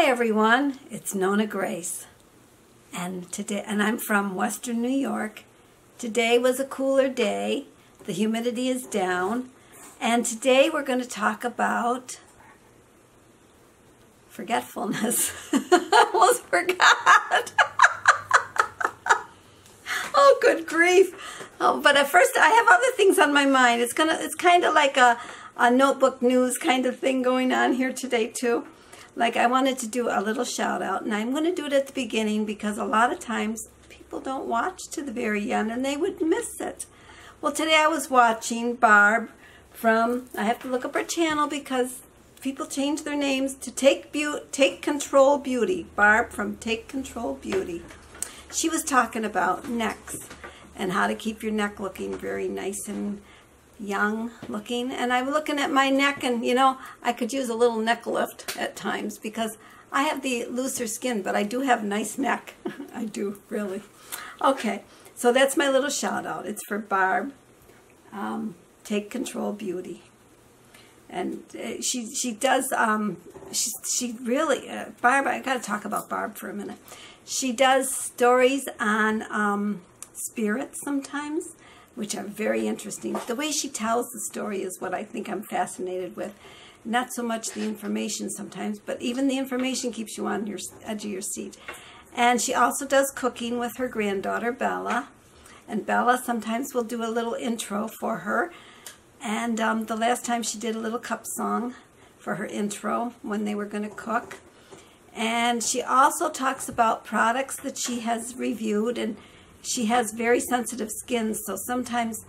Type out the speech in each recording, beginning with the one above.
Hi everyone, it's Nonna Grace. And today and I'm from Western New York. Today was a cooler day. The humidity is down. And today we're going to talk about forgetfulness. Almost forgot. oh, good grief. Oh, but at first I have other things on my mind. It's gonna it's kind of like a, a notebook news kind of thing going on here today too like I wanted to do a little shout out and I'm going to do it at the beginning because a lot of times people don't watch to the very end and they would miss it. Well, today I was watching Barb from, I have to look up her channel because people change their names to Take, Be Take Control Beauty. Barb from Take Control Beauty. She was talking about necks and how to keep your neck looking very nice and young looking. And I'm looking at my neck and, you know, I could use a little neck lift at times because I have the looser skin, but I do have nice neck. I do, really. Okay, so that's my little shout out. It's for Barb. Um, Take Control Beauty. And uh, she she does, um, she, she really, uh, Barb, I got to talk about Barb for a minute. She does stories on um, spirits sometimes which are very interesting. The way she tells the story is what I think I'm fascinated with. Not so much the information sometimes, but even the information keeps you on your edge of your seat. And she also does cooking with her granddaughter, Bella. And Bella sometimes will do a little intro for her. And um, the last time she did a little cup song for her intro when they were going to cook. And she also talks about products that she has reviewed and she has very sensitive skin, so sometimes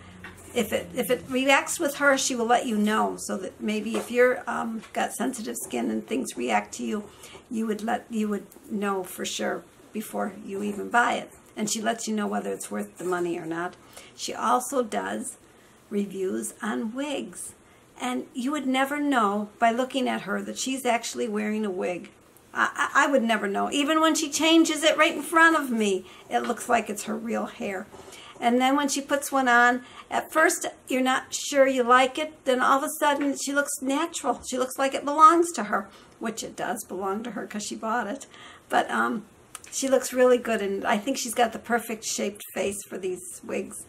if it if it reacts with her, she will let you know. So that maybe if you're um, got sensitive skin and things react to you, you would let you would know for sure before you even buy it. And she lets you know whether it's worth the money or not. She also does reviews on wigs. And you would never know by looking at her that she's actually wearing a wig. I, I would never know. Even when she changes it right in front of me, it looks like it's her real hair. And then when she puts one on, at first you're not sure you like it. Then all of a sudden she looks natural. She looks like it belongs to her, which it does belong to her because she bought it. But um, she looks really good, and I think she's got the perfect shaped face for these wigs.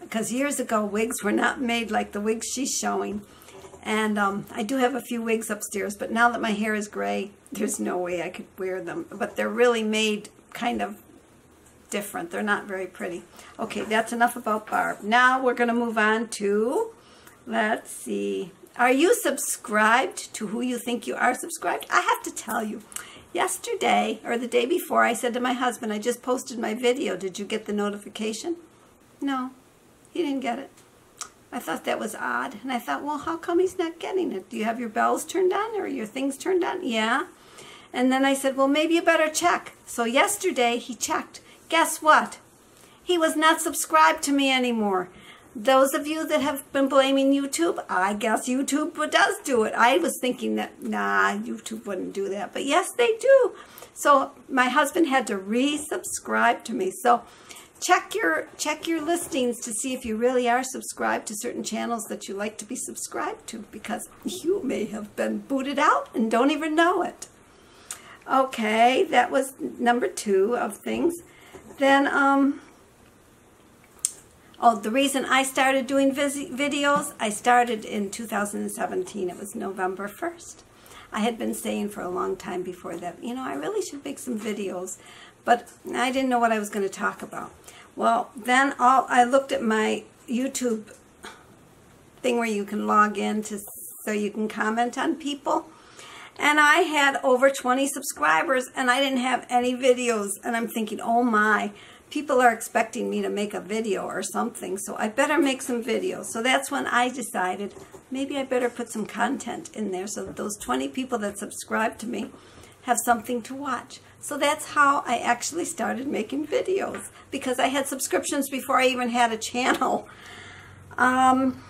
Because years ago, wigs were not made like the wigs she's showing. And um, I do have a few wigs upstairs, but now that my hair is gray, there's no way I could wear them. But they're really made kind of different. They're not very pretty. Okay, that's enough about Barb. Now we're going to move on to, let's see. Are you subscribed to who you think you are subscribed? I have to tell you, yesterday or the day before, I said to my husband, I just posted my video. Did you get the notification? No, he didn't get it. I thought that was odd. And I thought, well, how come he's not getting it? Do you have your bells turned on or your things turned on? Yeah. And then I said, well, maybe you better check. So yesterday he checked. Guess what? He was not subscribed to me anymore. Those of you that have been blaming YouTube, I guess YouTube does do it. I was thinking that, nah, YouTube wouldn't do that. But yes, they do. So my husband had to resubscribe to me. So check your check your listings to see if you really are subscribed to certain channels that you like to be subscribed to because you may have been booted out and don't even know it. Okay, that was number two of things. Then, um, oh, the reason I started doing videos, I started in 2017. It was November 1st. I had been saying for a long time before that, you know, I really should make some videos, but I didn't know what I was going to talk about. Well, then all, I looked at my YouTube thing where you can log in to so you can comment on people. And I had over 20 subscribers and I didn't have any videos. And I'm thinking, oh my, people are expecting me to make a video or something. So I better make some videos. So that's when I decided maybe I better put some content in there so that those 20 people that subscribe to me have something to watch. So that's how I actually started making videos because I had subscriptions before I even had a channel. Um,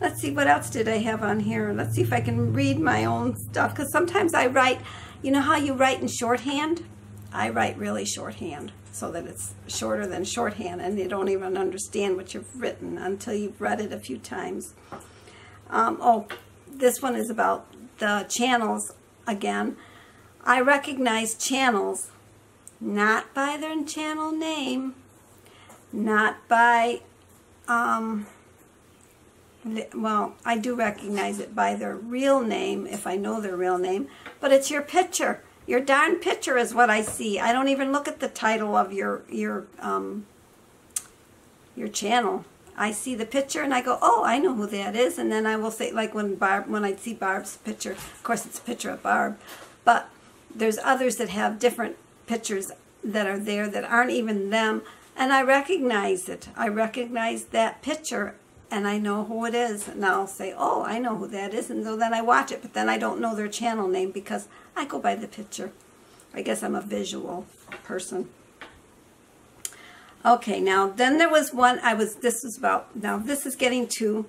let's see, what else did I have on here? Let's see if I can read my own stuff because sometimes I write, you know how you write in shorthand? I write really shorthand so that it's shorter than shorthand and you don't even understand what you've written until you've read it a few times. Um, oh, this one is about the channels again. I recognize channels not by their channel name, not by, um, well, I do recognize it by their real name if I know their real name, but it's your picture. Your darn picture is what I see. I don't even look at the title of your your um, your channel. I see the picture and I go, oh, I know who that is. And then I will say, like when Barb, when I see Barb's picture, of course it's a picture of Barb, but there's others that have different pictures that are there that aren't even them. And I recognize it. I recognize that picture and I know who it is. And I'll say, oh, I know who that is. And so then I watch it, but then I don't know their channel name because I go by the picture. I guess I'm a visual person. Okay, now then there was one, I was, this was about, now this is getting to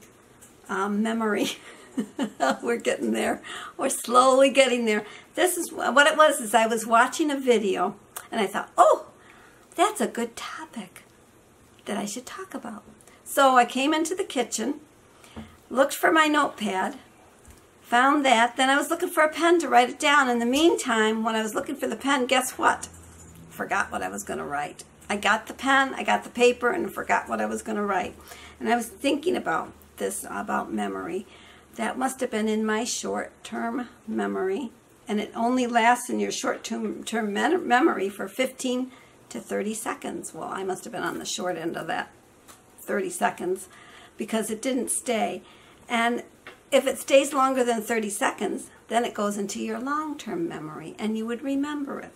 um, memory. We're getting there. We're slowly getting there. This is, what it was is I was watching a video and I thought, oh, that's a good topic that I should talk about. So I came into the kitchen, looked for my notepad, found that, then I was looking for a pen to write it down. In the meantime, when I was looking for the pen, guess what? Forgot what I was going to write. I got the pen, I got the paper, and forgot what I was going to write. And I was thinking about this, about memory. That must have been in my short-term memory. And it only lasts in your short-term memory for 15 to 30 seconds. Well, I must have been on the short end of that 30 seconds because it didn't stay. And if it stays longer than 30 seconds, then it goes into your long-term memory and you would remember it.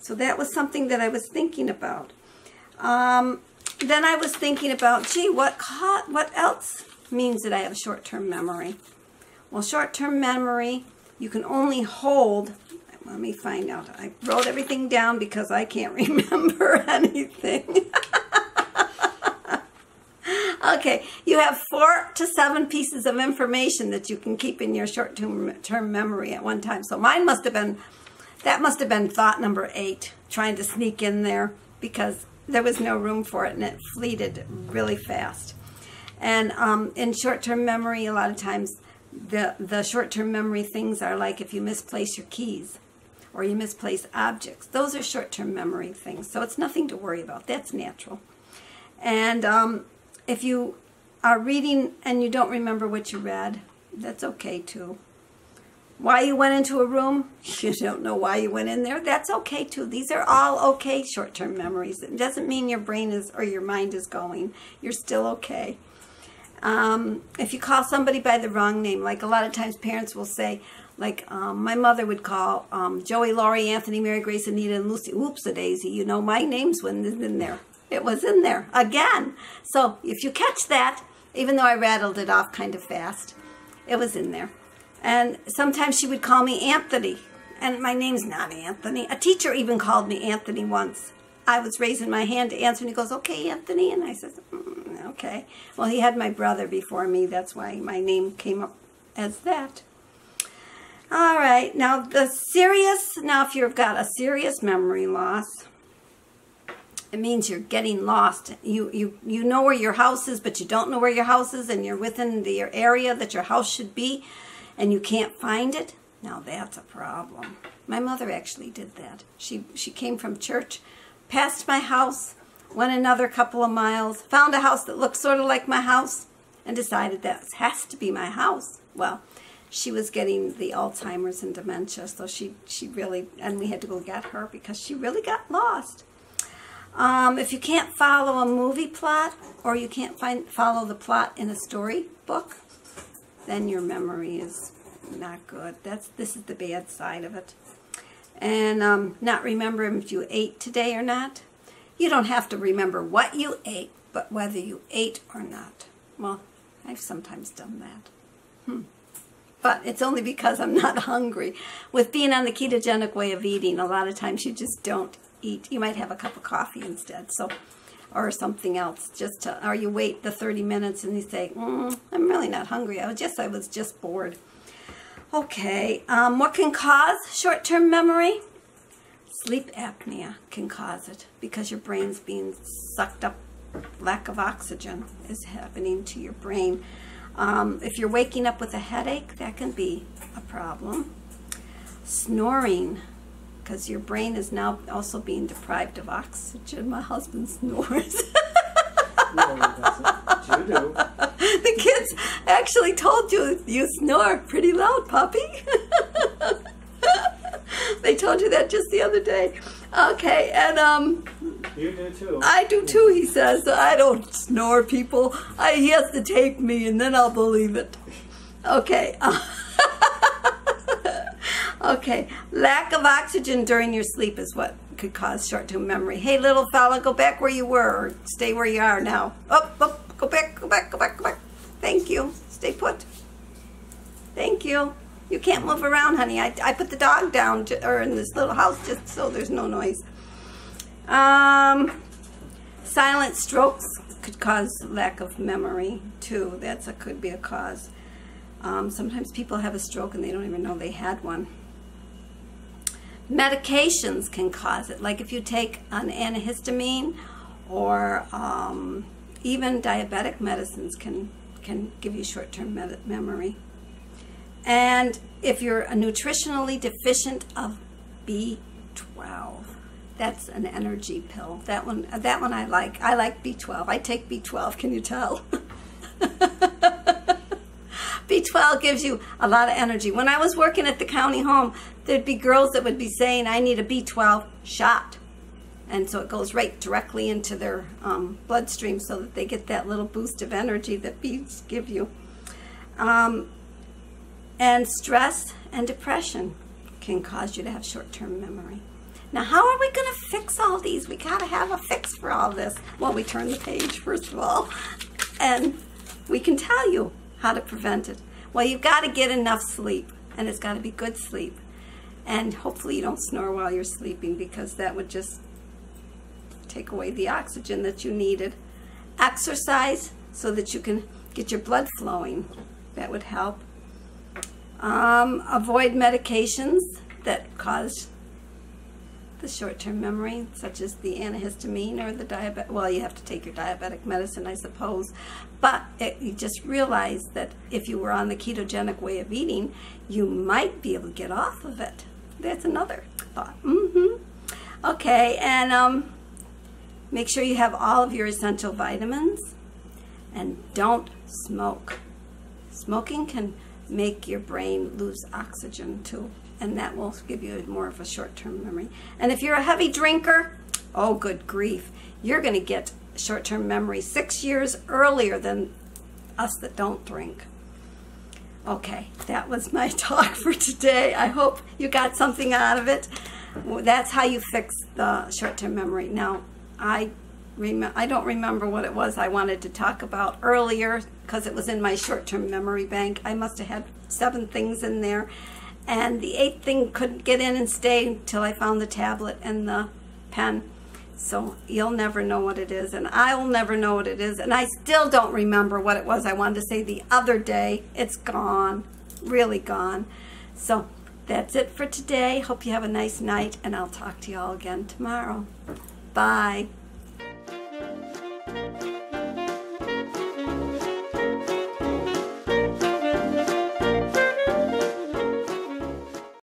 So that was something that I was thinking about. Um, then I was thinking about, gee, what, what else means that I have short-term memory? Well, short-term memory, you can only hold, let me find out. I wrote everything down because I can't remember anything. okay, you have four to seven pieces of information that you can keep in your short-term memory at one time. So mine must have been, that must have been thought number eight, trying to sneak in there because there was no room for it and it fleeted really fast. And um, in short-term memory, a lot of times the, the short-term memory things are like if you misplace your keys or you misplace objects. Those are short-term memory things. So it's nothing to worry about. That's natural. And um, if you are reading and you don't remember what you read, that's okay too. Why you went into a room, you don't know why you went in there, that's okay too. These are all okay short-term memories. It doesn't mean your brain is or your mind is going. You're still okay. Um, if you call somebody by the wrong name, like a lot of times parents will say, like um, my mother would call um, Joey, Laurie, Anthony, Mary, Grace, Anita, and Lucy. Oops, a daisy. You know, my name's wasn't in there. It was in there again. So if you catch that, even though I rattled it off kind of fast, it was in there. And sometimes she would call me Anthony. And my name's not Anthony. A teacher even called me Anthony once. I was raising my hand to answer, and he goes, okay, Anthony. And I said, mm, okay. Well, he had my brother before me. That's why my name came up as that. All right. Now, the serious, now if you've got a serious memory loss, it means you're getting lost. You, you, you know where your house is, but you don't know where your house is, and you're within the area that your house should be and you can't find it, now that's a problem. My mother actually did that. She, she came from church, passed my house, went another couple of miles, found a house that looked sort of like my house, and decided that has to be my house. Well, she was getting the Alzheimer's and dementia, so she, she really, and we had to go get her because she really got lost. Um, if you can't follow a movie plot or you can't find follow the plot in a story book, then your memory is not good. That's This is the bad side of it. And um, not remembering if you ate today or not. You don't have to remember what you ate, but whether you ate or not. Well, I've sometimes done that. Hmm. But it's only because I'm not hungry. With being on the ketogenic way of eating, a lot of times you just don't eat. You might have a cup of coffee instead. So or something else just to, or you wait the 30 minutes and you say, mm, I'm really not hungry. I was just, I was just bored. Okay, um, what can cause short-term memory? Sleep apnea can cause it because your brain's being sucked up. Lack of oxygen is happening to your brain. Um, if you're waking up with a headache, that can be a problem. Snoring because your brain is now also being deprived of oxygen. My husband snores. No, he doesn't. You do. the kids actually told you you snore pretty loud, puppy. they told you that just the other day. Okay, and um, You do too. I do too. He says I don't snore, people. I, he has to tape me, and then I'll believe it. Okay. okay. Lack of oxygen during your sleep is what could cause short-term memory. Hey, little fella, go back where you were, or stay where you are now. Up, up, go back, go back, go back, go back. Thank you. Stay put. Thank you. You can't move around, honey. I, I put the dog down to, or in this little house just so there's no noise. Um, silent strokes could cause lack of memory too. That's a could be a cause. Um, sometimes people have a stroke and they don't even know they had one. Medications can cause it, like if you take an antihistamine or um, even diabetic medicines can can give you short-term memory. And if you're a nutritionally deficient of B12, that's an energy pill. That one, that one I like. I like B12. I take B12. Can you tell? B12 gives you a lot of energy. When I was working at the county home, there'd be girls that would be saying, "I need a B12 shot," and so it goes right directly into their um, bloodstream, so that they get that little boost of energy that bees give you. Um, and stress and depression can cause you to have short-term memory. Now, how are we going to fix all these? We got to have a fix for all this. Well, we turn the page, first of all, and we can tell you how to prevent it. Well, you've got to get enough sleep, and it's got to be good sleep. And hopefully you don't snore while you're sleeping because that would just take away the oxygen that you needed. Exercise so that you can get your blood flowing. That would help. Um, avoid medications that cause the short-term memory, such as the antihistamine or the diabetic. Well, you have to take your diabetic medicine, I suppose. But it, you just realize that if you were on the ketogenic way of eating, you might be able to get off of it. That's another thought. Mm-hmm. Okay, and um, make sure you have all of your essential vitamins, and don't smoke. Smoking can make your brain lose oxygen too and that will give you more of a short-term memory. And if you're a heavy drinker, oh good grief, you're going to get short-term memory six years earlier than us that don't drink. Okay, that was my talk for today. I hope you got something out of it. That's how you fix the short-term memory. Now, I I don't remember what it was I wanted to talk about earlier because it was in my short-term memory bank. I must have had seven things in there and the eighth thing couldn't get in and stay until I found the tablet and the pen. So you'll never know what it is, and I'll never know what it is, and I still don't remember what it was I wanted to say the other day. It's gone, really gone. So that's it for today. Hope you have a nice night, and I'll talk to you all again tomorrow. Bye.